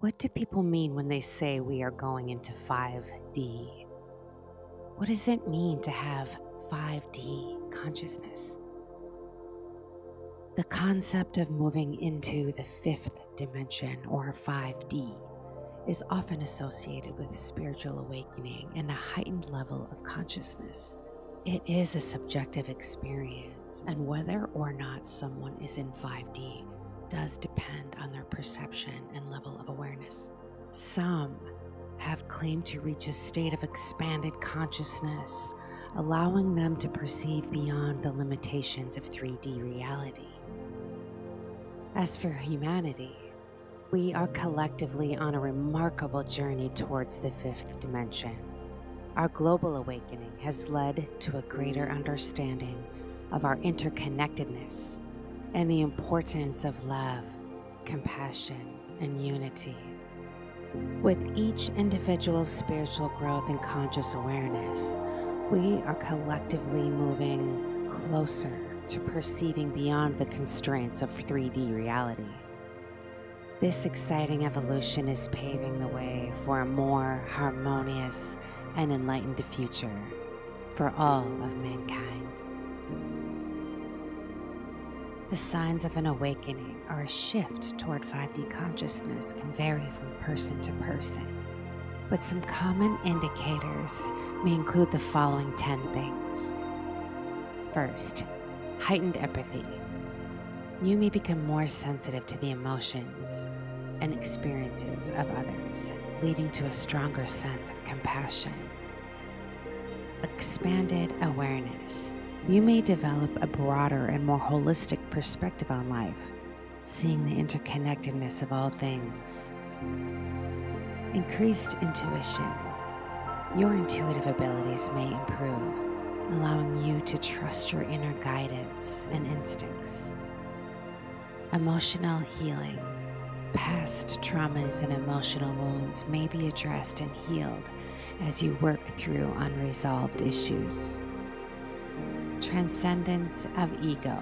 What do people mean when they say we are going into 5D? What does it mean to have 5D consciousness? The concept of moving into the fifth dimension or 5D is often associated with spiritual awakening and a heightened level of consciousness. It is a subjective experience, and whether or not someone is in 5D does depend on their perception and level of awareness. Some have claimed to reach a state of expanded consciousness, allowing them to perceive beyond the limitations of 3D reality. As for humanity, we are collectively on a remarkable journey towards the fifth dimension. Our global awakening has led to a greater understanding of our interconnectedness and the importance of love, compassion, and unity. With each individual's spiritual growth and conscious awareness, we are collectively moving closer to perceiving beyond the constraints of 3D reality. This exciting evolution is paving the way for a more harmonious and enlightened future for all of mankind. The signs of an awakening or a shift toward 5D consciousness can vary from person to person, but some common indicators may include the following 10 things. First, heightened empathy. You may become more sensitive to the emotions and experiences of others, leading to a stronger sense of compassion. Expanded awareness you may develop a broader and more holistic perspective on life, seeing the interconnectedness of all things. Increased intuition. Your intuitive abilities may improve, allowing you to trust your inner guidance and instincts. Emotional healing. Past traumas and emotional wounds may be addressed and healed as you work through unresolved issues transcendence of ego.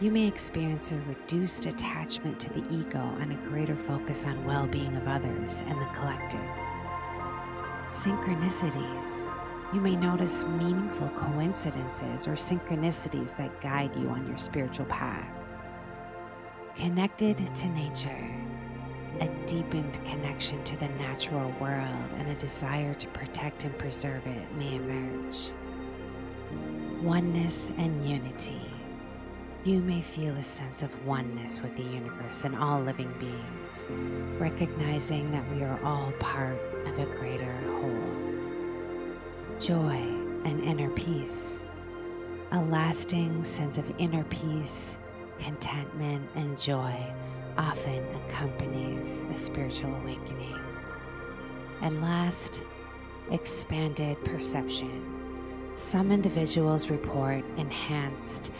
You may experience a reduced attachment to the ego and a greater focus on well being of others and the collective. Synchronicities. You may notice meaningful coincidences or synchronicities that guide you on your spiritual path. Connected to nature. A deepened connection to the natural world and a desire to protect and preserve it may emerge oneness and unity. You may feel a sense of oneness with the universe and all living beings, recognizing that we are all part of a greater whole. Joy and inner peace. A lasting sense of inner peace, contentment, and joy often accompanies a spiritual awakening. And last, expanded perception some individuals report enhanced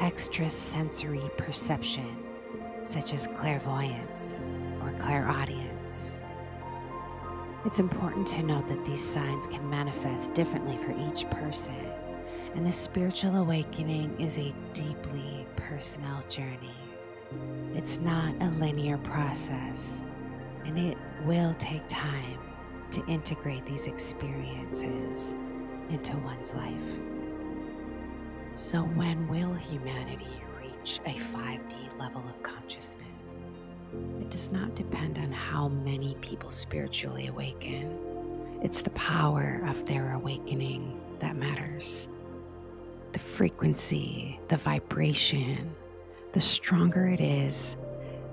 extrasensory perception, such as clairvoyance or clairaudience. It's important to note that these signs can manifest differently for each person, and a spiritual awakening is a deeply personal journey. It's not a linear process, and it will take time to integrate these experiences into one's life. So, when will humanity reach a 5D level of consciousness? It does not depend on how many people spiritually awaken, it's the power of their awakening that matters. The frequency, the vibration, the stronger it is,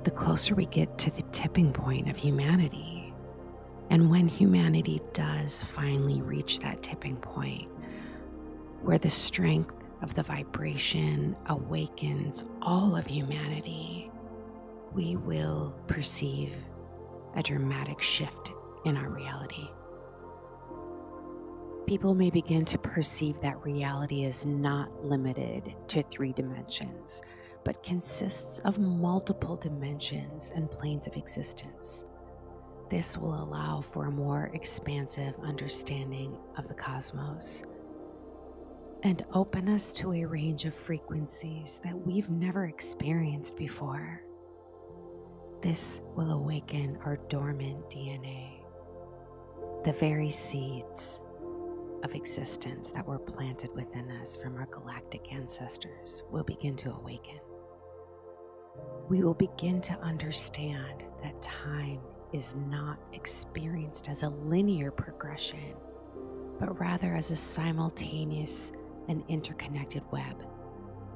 the closer we get to the tipping point of humanity. And when humanity does finally reach that tipping point where the strength of the vibration awakens all of humanity, we will perceive a dramatic shift in our reality. People may begin to perceive that reality is not limited to three dimensions, but consists of multiple dimensions and planes of existence. This will allow for a more expansive understanding of the cosmos and open us to a range of frequencies that we've never experienced before. This will awaken our dormant DNA, the very seeds of existence that were planted within us from our galactic ancestors will begin to awaken. We will begin to understand that time is not experienced as a linear progression, but rather as a simultaneous and interconnected web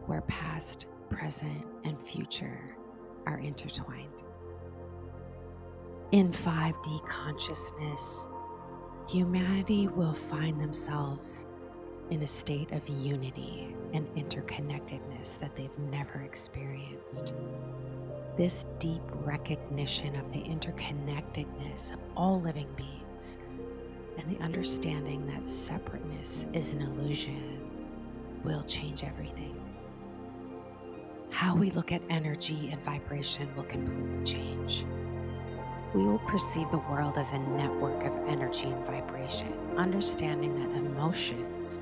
where past, present, and future are intertwined. In 5D consciousness, humanity will find themselves in a state of unity and interconnectedness that they've never experienced. This deep recognition of the interconnectedness of all living beings and the understanding that separateness is an illusion will change everything. How we look at energy and vibration will completely change we will perceive the world as a network of energy and vibration, understanding that emotions,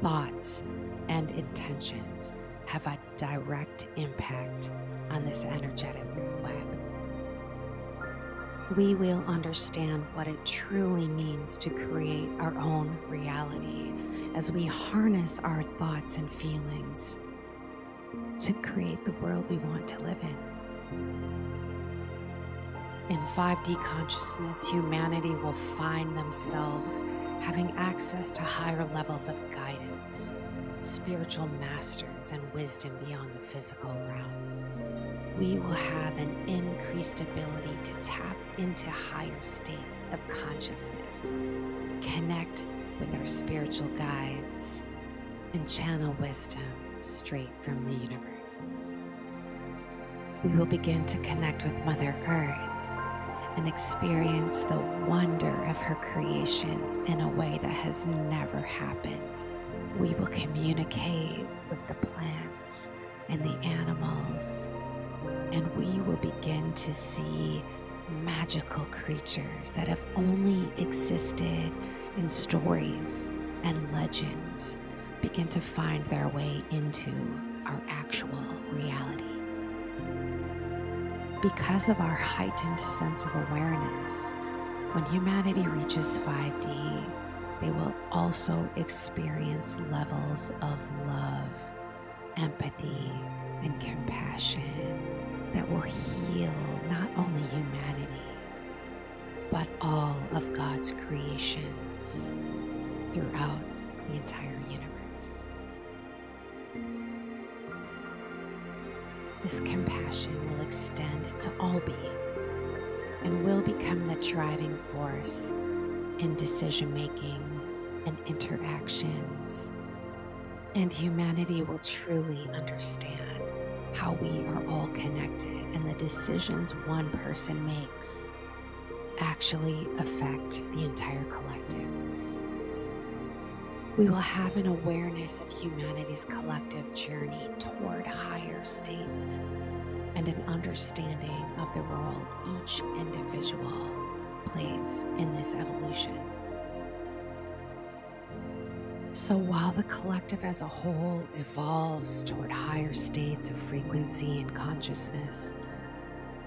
thoughts, and intentions have a direct impact on this energetic. We will understand what it truly means to create our own reality as we harness our thoughts and feelings to create the world we want to live in. In 5D consciousness, humanity will find themselves having access to higher levels of guidance, spiritual masters, and wisdom beyond the physical realm. We will have an increased ability to tap into higher states of consciousness, connect with our spiritual guides, and channel wisdom straight from the universe. We will begin to connect with Mother Earth and experience the wonder of her creations in a way that has never happened. We will communicate with the plants and the animals, and we will begin to see magical creatures that have only existed in stories and legends begin to find their way into our actual reality. Because of our heightened sense of awareness, when humanity reaches 5D, they will also experience levels of love, empathy, and compassion that will heal not only humanity, but all of God's creations throughout the entire universe. This compassion will extend to all beings and will become the driving force in decision making and interactions. And humanity will truly understand how we are all connected and the decisions one person makes actually affect the entire collective we will have an awareness of humanity's collective journey toward higher states and an understanding of the role each individual plays in this evolution. So while the collective as a whole evolves toward higher states of frequency and consciousness,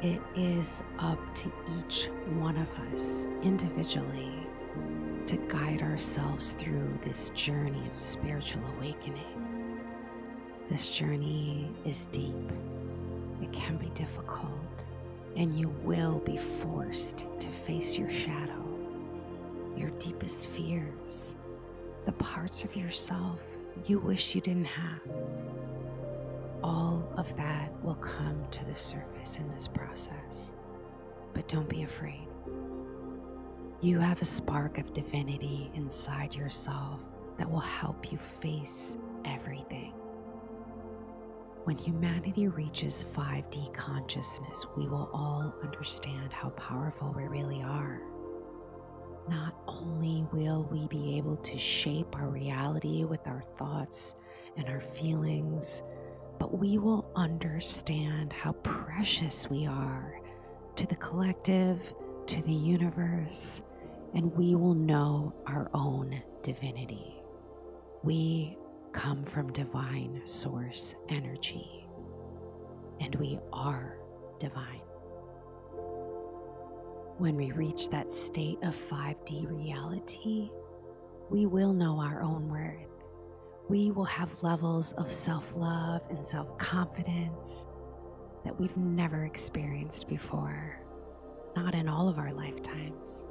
it is up to each one of us individually to guide ourselves through this journey of spiritual awakening. This journey is deep, it can be difficult, and you will be forced to face your shadow, your deepest fears, the parts of yourself you wish you didn't have. All of that will come to the surface in this process, but don't be afraid. You have a spark of divinity inside yourself that will help you face everything. When humanity reaches 5D consciousness, we will all understand how powerful we really are. Not only will we be able to shape our reality with our thoughts and our feelings, but we will understand how precious we are to the collective, to the universe, and we will know our own divinity. We come from divine source energy, and we are divine. When we reach that state of 5D reality, we will know our own worth. We will have levels of self love and self confidence that we've never experienced before, not in all of our lifetimes.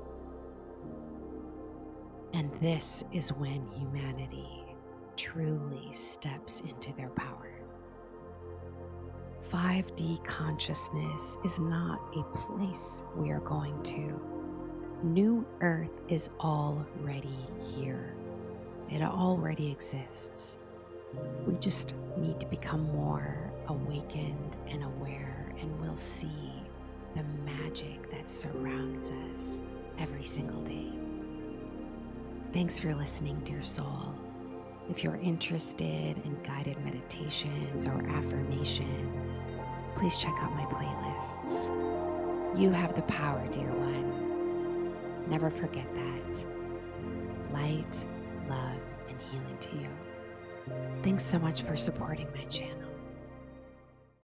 And this is when humanity truly steps into their power. 5D consciousness is not a place we are going to. New Earth is already here. It already exists. We just need to become more awakened and aware, and we'll see the magic that surrounds us every single day. Thanks for listening, dear soul. If you're interested in guided meditations or affirmations, please check out my playlists. You have the power, dear one. Never forget that. Light, love, and healing to you. Thanks so much for supporting my channel.